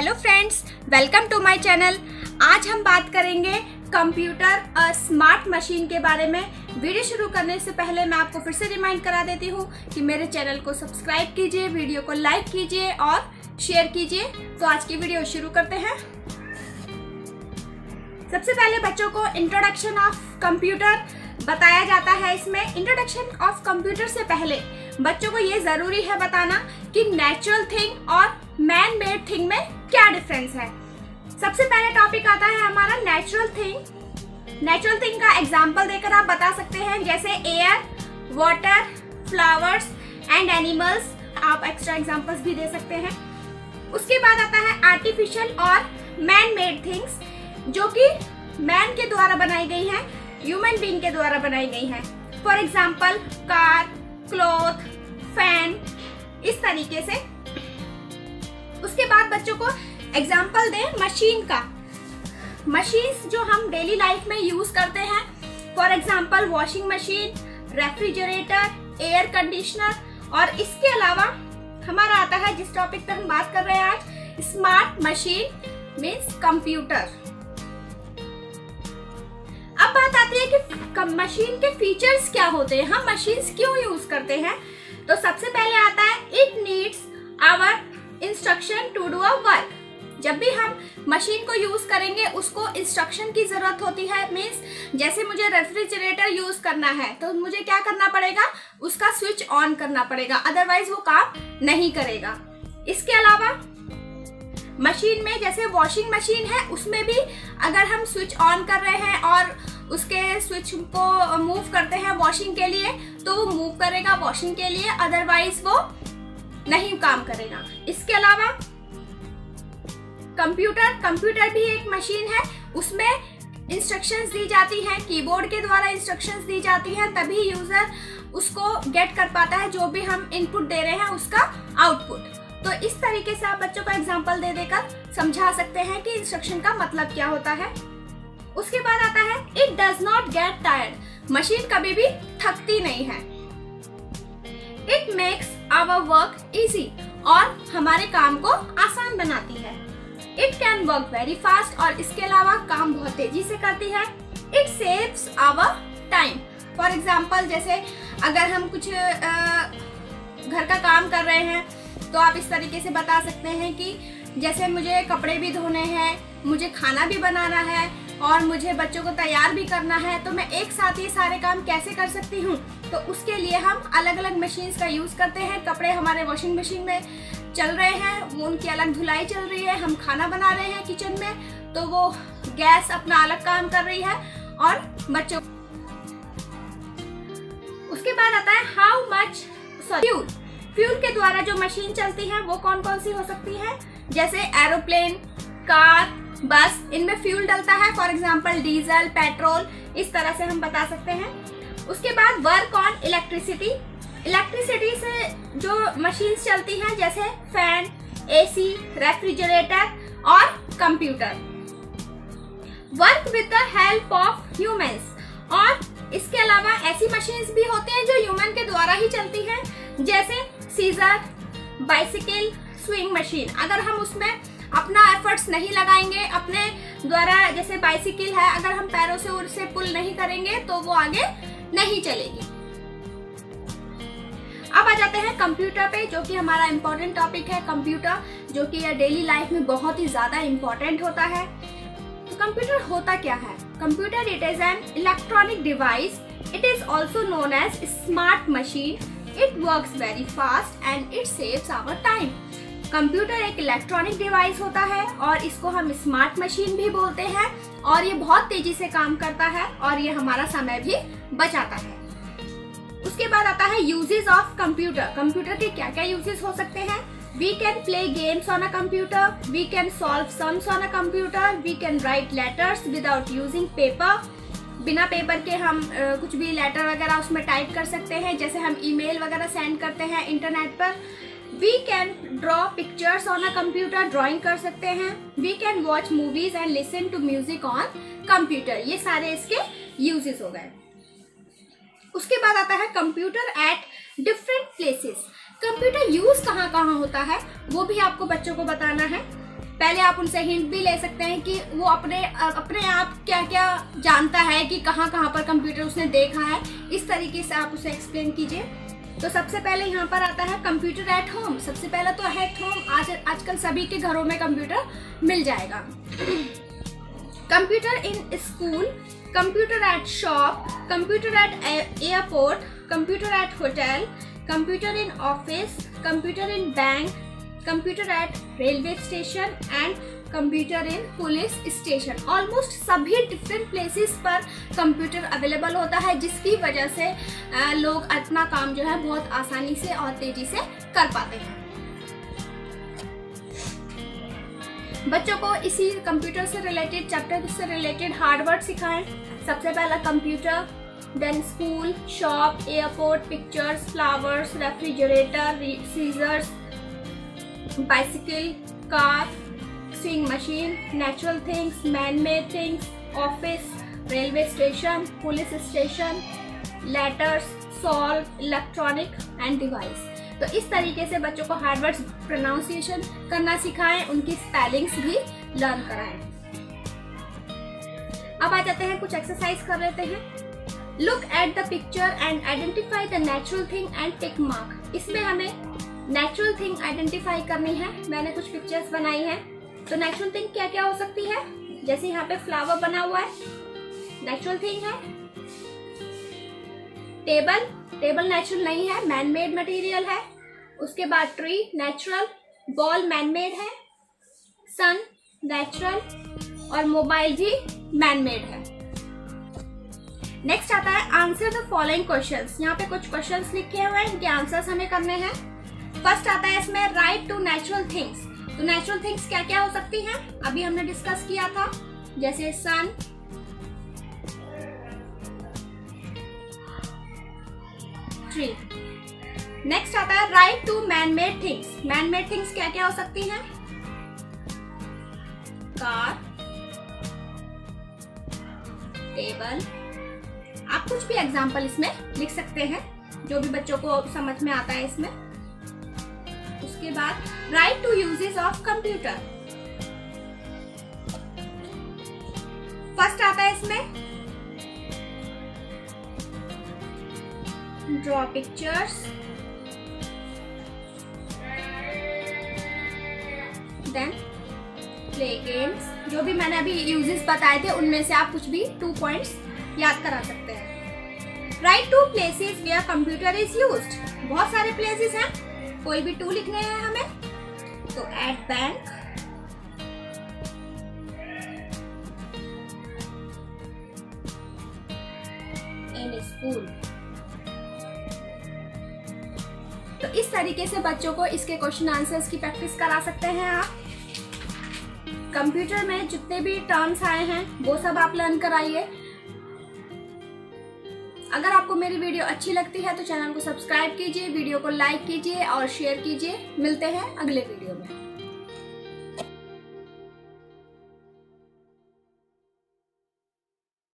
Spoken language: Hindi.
Hello friends welcome to my channel आज हम बात करेंगे कंप्यूटर और स्मार्ट मशीन के बारे में। वीडियो शुरू करने से पहले मैं आपको फिर से रिमाइंड करा देती हूँ कि मेरे चैनल को सब्सक्राइब कीजिए, वीडियो को लाइक कीजिए और शेयर कीजिए। तो आज की वीडियो शुरू करते हैं। सबसे पहले बच्चों को इंट्रोडक्शन ऑफ़ कंप्यूटर बताया जाता है इसमें। इंट्रोडक्शन ऑफ़ कंप्यूटर से पहले बच्चों को ये ज़रूरी है बताना कि नेचुरल थिंग और मैन मेड थिंग में क्या डिफरेंस है। सबसे पहले टॉपिक आता है हमारा नेचुरल थिंग नेचुरल थिंग का एग्ज़ाम्पल देकर आप बता सकते हैं, जैसे air water flowers and animals आप एक्स्ट्रा एग्जाम्पल्स भी दे सकते हैं। उसके बाद आता है आर्टिफिशियल और मैन मेड थिंग्स जो कि मैन के द्वारा बनाई गई हैं ह्यूमन बींग के द्वारा बनाई गई हैं। For example car cloth fan इस तरीके से। उसके बाद बच्चों को एग्ज़ाम्पल दें मशीन का। मशीन जो हम डेली लाइफ में यूज़ करते हैं for example washing machine refrigerator air conditioner और इसके अलावा हमारा आता है जिस टॉपिक पर हम बात कर रहे हैं आज स्मार्ट मशीन मीन्स कंप्यूटर अब बात आती है कि मशीन के फीचर्स क्या होते हैं। हम मशीन क्यों यूज़ करते हैं? तो सबसे पहले आता है it needs our instruction to do a work जब भी हम मशीन को यूज़ करेंगे, उसको इंस्ट्रक्शन की ज़रूरत होती है मीन्स जैसे मुझे रेफ्रिजरेटर यूज़ करना है तो मुझे क्या करना पड़ेगा? उसका स्विच ऑन करना पड़ेगा अदरवाइज़ वो काम नहीं करेगा। इसके अलावा मशीन में, जैसे वॉशिंग मशीन है, उसमें भी अगर हम स्विच ऑन कर रहे हैं और उसके स्विच को मूव करते हैं वॉशिंग के लिए तो वो मूव करेगा वॉशिंग के लिए अदरवाइज़ वो नहीं काम करेगा। इसके अलावा कंप्यूटर कंप्यूटर भी एक मशीन है, उसमें इंस्ट्रक्शंस दी जाती हैं कीबोर्ड के द्वारा इंस्ट्रक्शंस दी जाती हैं, तभी यूज़र उसको गेट कर पाता है, जो भी हम इनपुट दे रहे हैं, उसका आउटपुट तो इस तरीके से आप बच्चों को एग्ज़ाम्पल दे देकर समझा सकते हैं कि इंस्ट्रक्शन का मतलब क्या होता है। उसके बाद आता है it does not get tired machine कभी भी थकती नहीं है। It makes our work easy और हमारे काम को आसान बनाती है। It can work very fast और इसके अलावा काम बहुत तेज़ी से करती है। It saves our time for example जैसे अगर हम कुछ आ, घर का काम कर रहे हैं तो आप इस तरीके से बता सकते हैं कि जैसे मुझे कपड़े भी धोने हैं, मुझे खाना भी बनाना है और मुझे बच्चों को तैयार भी करना है तो मैं एक साथ ये सारे काम कैसे कर सकती हूँ? तो उसके लिए हम अलग अलग मशीन्स का यूज़ करते हैं। कपड़े हमारे वॉशिंग मशीन में चल रहे हैं उनकी अलग धुलाई चल रही है, हम खाना बना रहे हैं किचन में तो वो गैस अपना अलग काम कर रही है और बच्चों उसके बाद आता है हाउ मच फ्यूल फ्यूल के द्वारा जो मशीन चलती है, वो कौन कौन सी हो सकती है? जैसे एरोप्लेन, कार, बस, इनमें फ्यूल डलता है, फॉर एग्ज़ाम्पल डीजल, पेट्रोल, इस तरह से हम बता सकते हैं। उसके बाद वर्क ऑन इलेक्ट्रिसिटी। इलेक्ट्रिसिटी से जो मशीन चलती हैं, जैसे फ़ैन एसी रेफ्रिजरेटर और computer. Work with the help of humans. और इसके अलावा ऐसी मशीन्स भी होती हैं, जो ह्यूमन के द्वारा ही चलती हैं, जैसे सीजर बाइसिकल स्विंग मशीन अगर हम उसमें अपना एफर्ट्स नहीं लगाएँगे, अपने द्वारा जैसे बाइसिकल है, अगर हम पैरों से उसे पुल नहीं करेंगे तो वो आगे नहीं चलेगी। अब आ जाते हैं कंप्यूटर पे, जो कि हमारा इम्पोर्टेंट टॉपिक है कंप्यूटर जो कि यह डेली लाइफ में बहुत ही ज़्यादा इम्पोर्टेंट होता है। तो कंप्यूटर होता क्या है? Computer it is an electronic device it is also known as smart machine it work very fast and it saves our time computer एक इलेक्ट्रॉनिक डिवाइस होता है और इसको हम स्मार्ट मशीन भी बोलते हैं और ये बहुत तेज़ी से काम करता है और ये हमारा समय भी बचाता है। उसके बाद आता है यूजेस ऑफ़ कंप्यूटर कंप्यूटर के क्या क्या यूजेस हो सकते हैं? We can play games on a computer we can solve sums on a computer we can write letters without using paper बिना पेपर के हम कुछ भी लेटर वगैरह उसमें टाइप कर सकते हैं। जैसे हम ईमेल वगैरह सेंड करते हैं इंटरनेट पर we can draw pictures on a computer drawing कर सकते हैं। We can watch movies and listen to music on computer ये सारे इसके यूजेस हो गए। उसके बाद आता है computer at different places computer use कहाँ कहाँ होता है, वो भी आपको बच्चों को बताना है। पहले आप उनसे हिंट भी ले सकते हैं कि वो अपने अपने आप क्या क्या जानता है कि कहाँ कहाँ पर कंप्यूटर उसने देखा है। इस तरीके से आप उसे एक्सप्लेन कीजिए। तो सबसे पहले यहाँ पर आता है कंप्यूटर एट होम सबसे पहले तो एट होम आज, आजकल सभी के घरों में कंप्यूटर मिल जाएगा। Computer in school computer at shop computer at airport computer at hotel computer in office computer in bank computer at railway station and computer in police station almost सभी डिफरेंट प्लेसेस पर कंप्यूटर अवेलेबल होता है, जिसकी वजह से लोग अपना काम जो है बहुत आसानी से और तेज़ी से कर पाते हैं। बच्चों को इसी कंप्यूटर से रिलेटेड चैप्टर से रिलेटेड हार्डवर्ड सिखाएँ। सबसे पहला computer then school shop airport pictures flowers refrigerator scissors bicycle, car, sewing machine, natural things, man-made things, office, railway station, police station, letters, solve, electronic and device. तो इस तरीके से बच्चों को हार्डवर्ड प्रोनाउंसिएशन करना सिखाएँ उनकी स्पेलिंग्स भी लर्न कराएँ अब आ जाते हैं कुछ एक्सरसाइज कर लेते हैं look at the picture and identify the natural thing and tick mark इसमें हमें नेचुरल थिंग आइडेंटिफाई करनी है। मैंने कुछ पिक्चर्स बनाई है। तो नेचुरल थिंग क्या क्या हो सकती है? जैसे यहाँ पे फ्लावर बना हुआ है। नेचुरल थिंग है। टेबल टेबल नेचुरल नहीं है। मैन मेड मटेरियल है। उसके बाद tree natural ball man made है। सन नेचुरल और मोबाइल भी मैन मेड है। नेक्स्ट आता है आंसर द फॉलोइंग क्वेश्चंस यहाँ पे कुछ क्वेश्चंस लिखे हुए हैं। इनके आंसर्स हमें करने हैं। फ़र्स्ट आता है इसमें राइट टू नेचुरल थिंग्स तो नेचुरल थिंग्स क्या क्या हो सकती हैं? अभी हमने डिस्कस किया था, जैसे सन ट्री नेक्स्ट आता है write two man made things man made things क्या क्या हो सकती हैं? कार टेबल आप कुछ भी एग्ज़ाम्पल इसमें लिख सकते हैं, जो भी बच्चों को समझ में आता है इसमें. उसके बाद write two uses of computer first आता है इसमें draw pictures then play games जो भी मैंने अभी यूजेस बताए थे, उनमें से आप कुछ भी टू पॉइंट्स याद करा सकते हैं। Write two places where computer is used बहुत सारे प्लेसेस हैं। कोई भी टू लिखने हैं हमें तो एट बैंक इन स्कूल तो इस तरीके से बच्चों को इसके क्वेश्चन आंसर्स की प्रैक्टिस करा सकते हैं आप. कंप्यूटर में जितने भी टर्म्स आए हैं, वो सब आप लर्न कराइए. अगर आपको मेरी वीडियो अच्छी लगती है तो चैनल को सब्सक्राइब कीजिए, वीडियो को लाइक कीजिए और शेयर कीजिए। मिलते हैं अगले वीडियो में।